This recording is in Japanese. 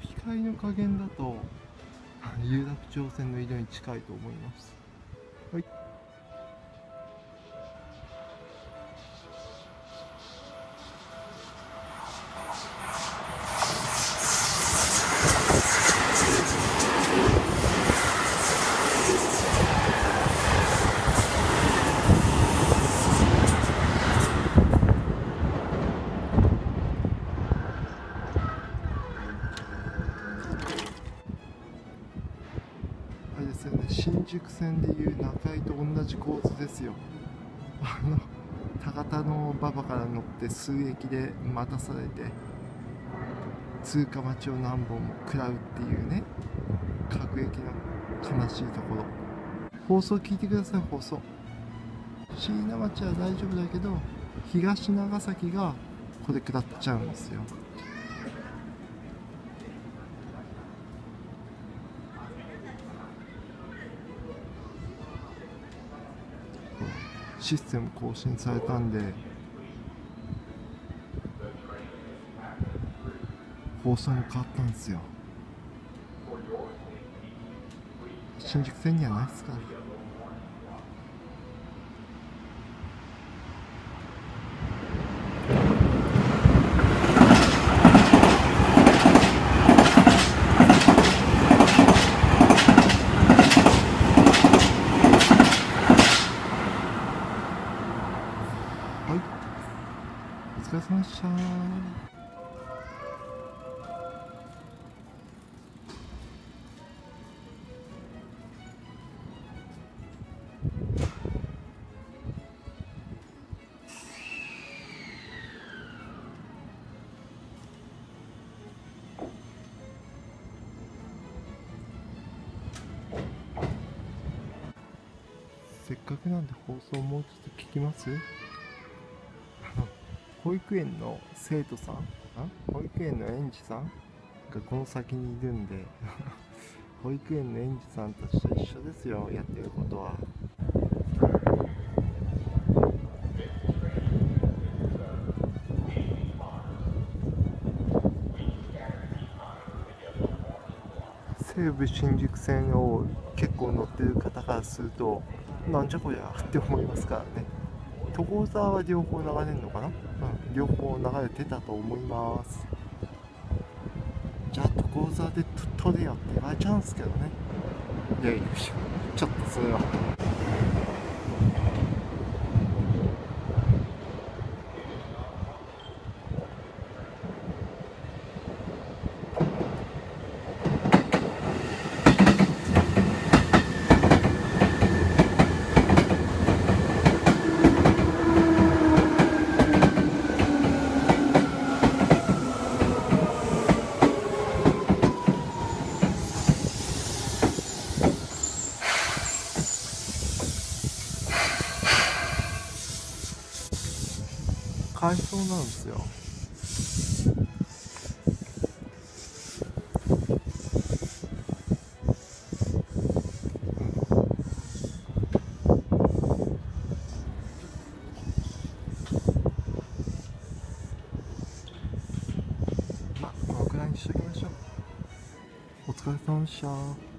光の加減だと有楽町線の色に近いと思います。宿線でいう中井と同じ構図ですよ。あの高田の馬場から乗って数駅で待たされて通過待ちを何本も食らうっていうね各駅の悲しいところ。放送聞いてください放送。椎名町は大丈夫だけど東長崎がこれ食らっちゃうんですよ。システム更新されたんで放送も変わったんですよ。新宿線にはないっすからはいお疲れ様でした。せっかくなんで放送もうちょっと聞きます保育園の生徒さんあ保育園の園児さんがこの先にいるんで 保育園の園児さんたちと一緒ですよやってることは。西武新宿線を結構乗ってる方からするとなんじゃこりゃって思いますからね。所沢は両方流れるのかな、うん、両方流れてたと思います。じゃあ所沢でと取れよって言われちゃうんすけどね。いやいやちょっとそれは。買いそうなんですよ。まあこのくらいにしときましょう。お疲れ様でした。